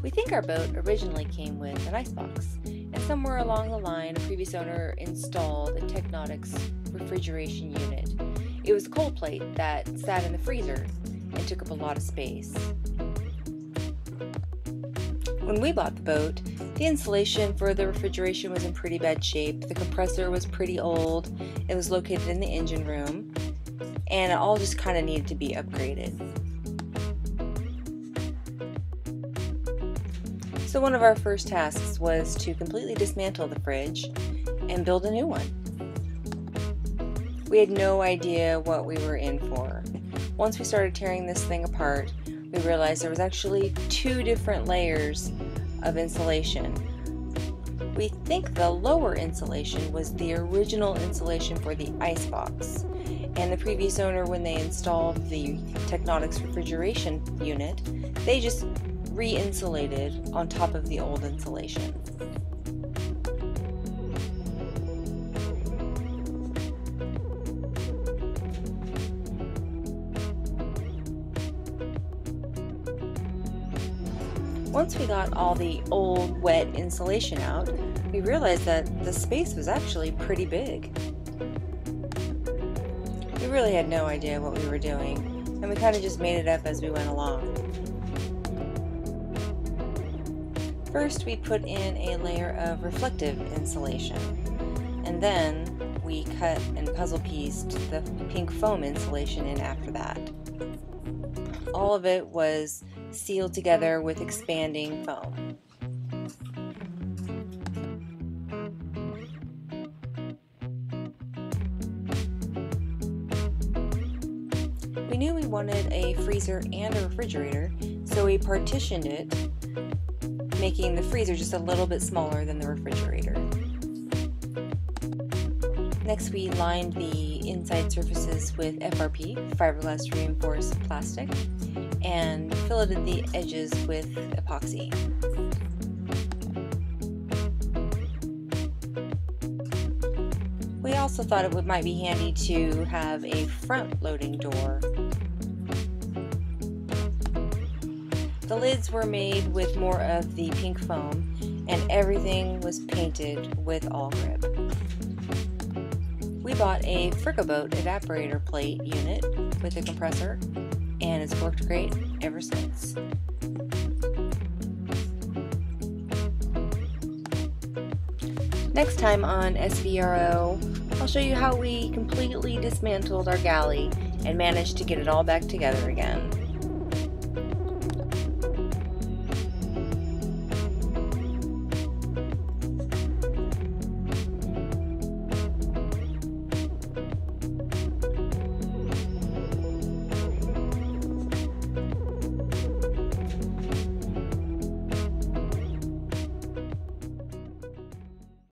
We think our boat originally came with an icebox, and somewhere along the line, a previous owner installed a Technautics refrigeration unit. It was a cold plate that sat in the freezer and took up a lot of space. When we bought the boat, the insulation for the refrigeration was in pretty bad shape. The compressor was pretty old. It was located in the engine room, and it all just kind of needed to be upgraded. So one of our first tasks was to completely dismantle the fridge and build a new one. We had no idea what we were in for. Once we started tearing this thing apart, we realized there was actually two different layers of insulation. We think the lower insulation was the original insulation for the icebox, and the previous owner, when they installed the Technautics refrigeration unit, they just re-insulated on top of the old insulation. Once we got all the old wet insulation out, we realized that the space was actually pretty big. We really had no idea what we were doing, and we kind of just made it up as we went along. First, we put in a layer of reflective insulation, and then we cut and puzzle pieced the pink foam insulation in after that. All of it was sealed together with expanding foam. We knew we wanted a freezer and a refrigerator, so we partitioned it, making the freezer just a little bit smaller than the refrigerator. Next, we lined the inside surfaces with FRP, fiberglass reinforced plastic, and filleted the edges with epoxy. We also thought it would, might be handy to have a front loading door. The lids were made with more of the pink foam and everything was painted with Awlgrip. We bought a Frigoboat evaporator plate unit with a compressor and it's worked great ever since. Next time on SVRO, I'll show you how we completely dismantled our galley and managed to get it all back together again.